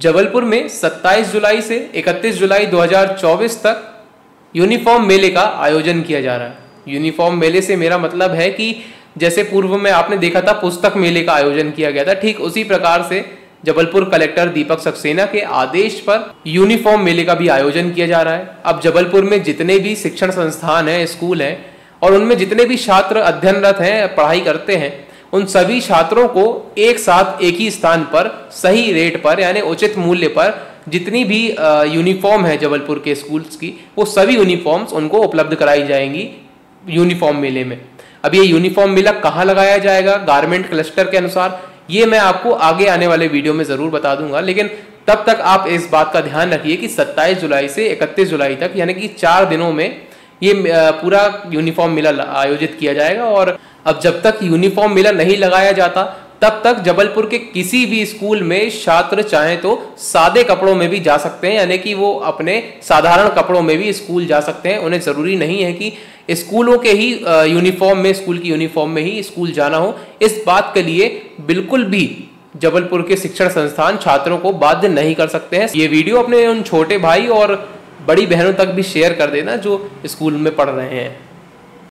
जबलपुर में 27 जुलाई से 31 जुलाई 2024 तक यूनिफॉर्म मेले का आयोजन किया जा रहा है। यूनिफॉर्म मेले से मेरा मतलब है कि जैसे पूर्व में आपने देखा था, पुस्तक मेले का आयोजन किया गया था। ठीक उसी प्रकार से जबलपुर कलेक्टर दीपक सक्सेना के आदेश पर यूनिफॉर्म मेले का भी आयोजन किया जा रहा है। अब जबलपुर में जितने भी शिक्षण संस्थान हैं, स्कूल हैं, और उनमें जितने भी छात्र अध्ययनरत हैं, पढ़ाई करते हैं उन सभी छात्रों को एक साथ एक ही स्थान पर, सही रेट पर, यानी उचित मूल्य पर जितनी भी यूनिफॉर्म है जबलपुर के स्कूल्स की, वो सभी यूनिफॉर्म्स उनको उपलब्ध कराई जाएँगी यूनिफॉर्म मेले में। अब ये यूनिफॉर्म मेला कहाँ लगाया जाएगा? गारमेंट क्लस्टर के अनुसार। ये मैं आपको आगे आने वाले वीडियो में ज़रूर बता दूँगा। लेकिन तब तक आप इस बात का ध्यान रखिए कि 27 जुलाई से 31 जुलाई तक, यानी कि चार दिनों में ये पूरा यूनिफॉर्म मेला आयोजित किया जाएगा और अब जब तक यूनिफॉर्म मेला नहीं लगाया जाता, तब तक जबलपुर के किसी भी स्कूल में छात्र चाहे तो सादे कपड़ों में भी जा सकते हैं, यानी कि वो अपने साधारण कपड़ों में भी स्कूल जा सकते हैं। उन्हें ज़रूरी नहीं है कि स्कूलों के ही यूनिफॉर्म में स्कूल की यूनिफॉर्म में ही स्कूल जाना हो। इस बात के लिए बिल्कुल भी जबलपुर के शिक्षण संस्थान छात्रों को बाध्य नहीं कर सकते हैं। ये वीडियो अपने उन छोटे भाई और बड़ी बहनों तक भी शेयर कर देना जो स्कूल में पढ़ रहे हैं।